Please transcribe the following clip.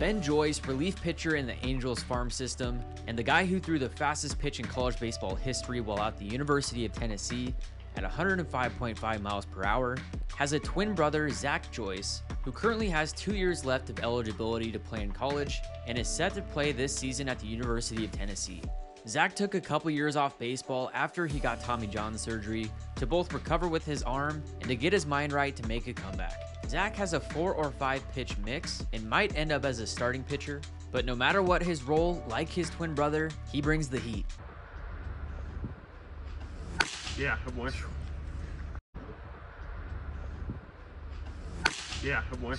Ben Joyce, relief pitcher in the Angels farm system, and the guy who threw the fastest pitch in college baseball history while at the University of Tennessee at 105.5 miles per hour, has a twin brother, Zach Joyce, who currently has two years left of eligibility to play in college and is set to play this season at the University of Tennessee. Zach took a couple years off baseball after he got Tommy John surgery to both recover with his arm and to get his mind right to make a comeback. Zach has a four or five pitch mix and might end up as a starting pitcher, but no matter what his role, like his twin brother, he brings the heat. Yeah, good boy. Yeah, good boy.